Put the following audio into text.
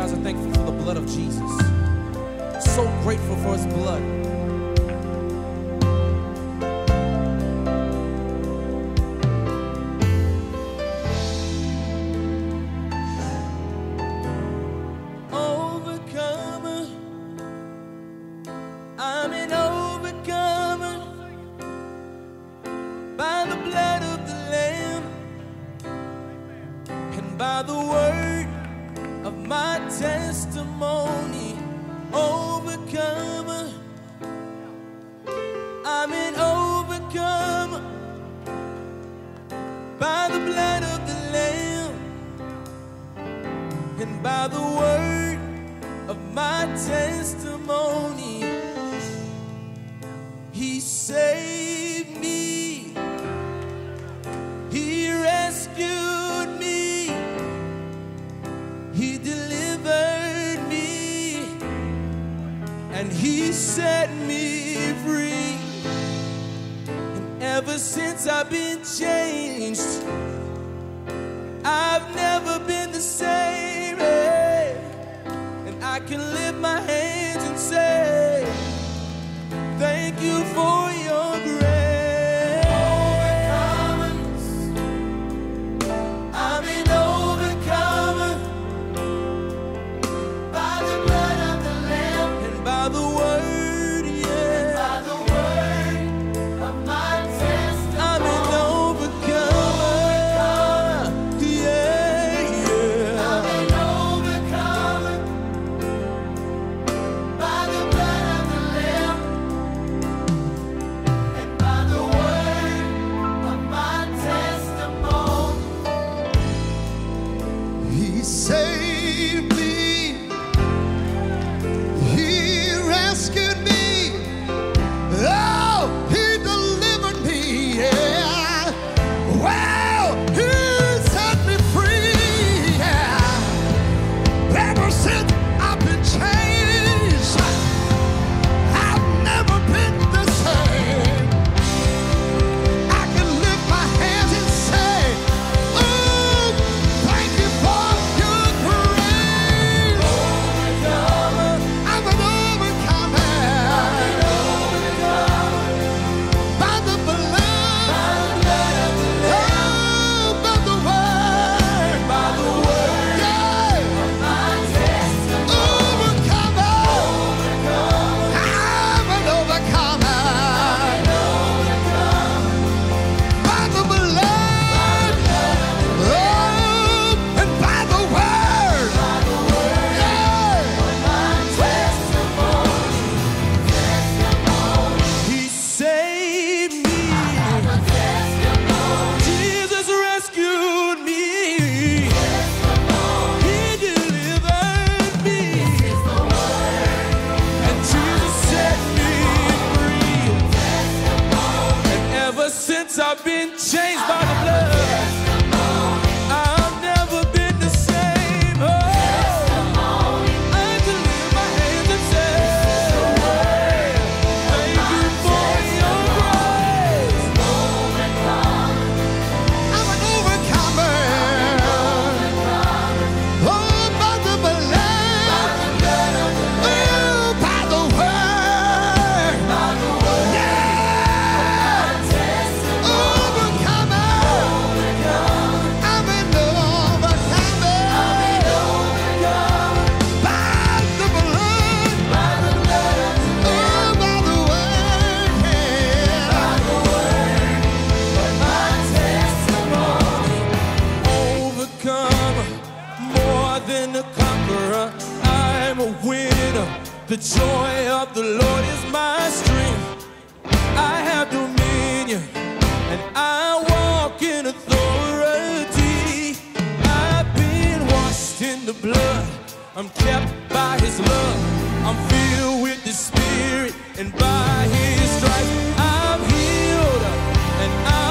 guys are thankful for the blood of Jesus. So grateful for his blood. by the world. by the blood of the Lamb and by the word of my testimony. He saved me, He rescued me, He delivered me, and He set me Ever since I've been changed, I've never been the same. The joy of the Lord is my strength. I have dominion and I walk in authority. I've been washed in the blood. I'm kept by his love. I'm filled with the spirit and by his stripes I'm healed and I'm